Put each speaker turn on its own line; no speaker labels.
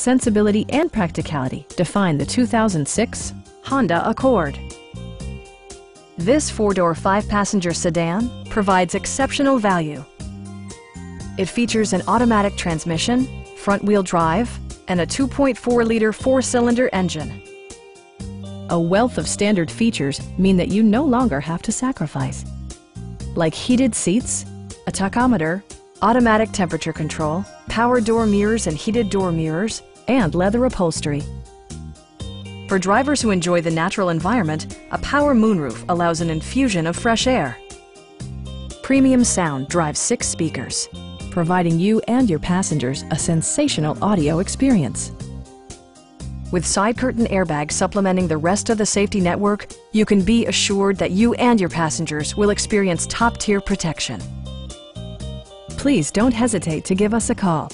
sensibility, and practicality define the 2006 Honda Accord. This four-door, five-passenger sedan provides exceptional value. It features an automatic transmission, front-wheel drive, and a 2.4-liter four-cylinder engine. A wealth of standard features mean that you no longer have to sacrifice, like heated seats, a tachometer, automatic temperature control, power door mirrors and heated door mirrors, and leather upholstery. For drivers who enjoy the natural environment, a power moonroof allows an infusion of fresh air. Premium sound drives six speakers, providing you and your passengers a sensational audio experience. With side curtain airbags supplementing the rest of the safety network, you can be assured that you and your passengers will experience top-tier protection. Please don't hesitate to give us a call.